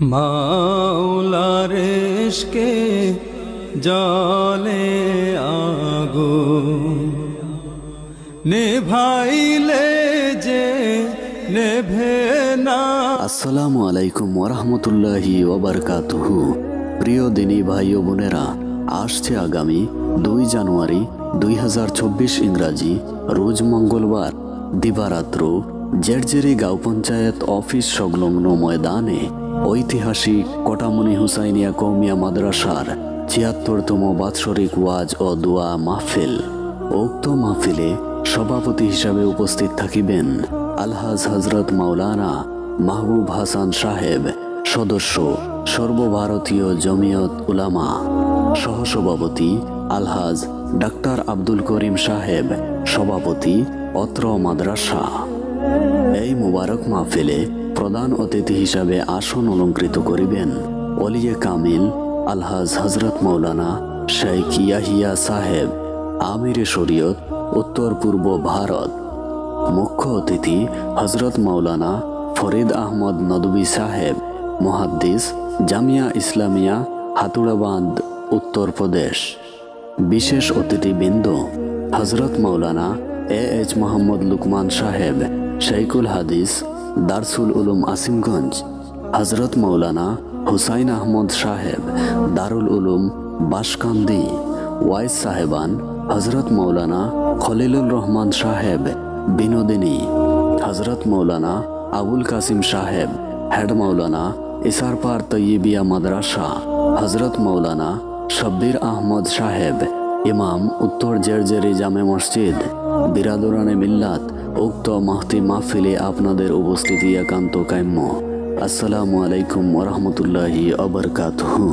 মাওলার ইশকে জলে আগো নেভাইলে যে নেভে না। আসসালামু আলাইকুম ওরহমতুল্লাহি ওবরকাতুহু প্রিয় দিনী ভাই ও বোনেরা, আসছে আগামী দুই জানুয়ারি দুই ইংরাজি, রোজ মঙ্গলবার, দিবারাত্র জেরজেরি গাঁও পঞ্চায়েত অফিস সংলগ্ন ময়দানে ঐতিহাসিক কটামনি হুসাইনিয়া কৌমিয়া মাদ্রাসার ছিয়াত্তরতম বাৎসরিক ওয়াজ ও দোয়া মাহফিল। উক্ত মাহফিলে সভাপতি হিসাবে উপস্থিত থাকিবেন আলহাজ হজরত মাওলানা মাহবুব হাসান সাহেব, সদস্য সর্বভারতীয় জমিয়ত উলামা, সহসভাপতি আলহাজ ডাক্তার আব্দুল করিম সাহেব, সভাপতি অত্র মাদ্রাসা। এই মুবারক মাহফিলে প্রধান অতিথি হিসাবে আসন অলঙ্কৃত করিবেন অলিয়ে কামিল, আলহাজ হজরত মৌলানা শেখ ইয়াহিয়া সাহেব, আমিরে শরীয়ত, উত্তর পূর্ব ভারত। মুখ্য অতিথি হজরত মৌলানা ফরিদ আহমদ নদবী সাহেব, মুহাদ্দিস জামিয়া ইসলামিয়া হাতুড়াবান্ধ উত্তরপ্রদেশ বিশেষ অতিথিবৃন্দ হজরত মৌলানা এ এইচ মোহাম্মদ লুকমান সাহেব শেখুল হাদিস, দারসুল উলুম আসিমগঞ্জ হজরত মৌলানা হুসাইন আহমদ সাহেব, দারুল উলুম বাসকান্দি, ওয়াইস সাহেবান হজরত মৌলানা খলিলুর রহমান সাহেব, বিনোদিনী হজরত মৌলানা আবুল কাসিম সাহেব, হেড মৌলানা ইসারপার তৈবিয়া মাদ্রাসা হজরত মৌলানা শব্বির আহমদ সাহেব ইমাম উত্তর জেরজেরি জামে মসজিদ, বিরাদুরানে মিল্লাত, উক্ত মাহতি মাহফিলে আপনাদের উপস্থিতি একান্ত কাম্য। আসসালামু আলাইকুম ওরহমতুল্লাহি অবরকাতহু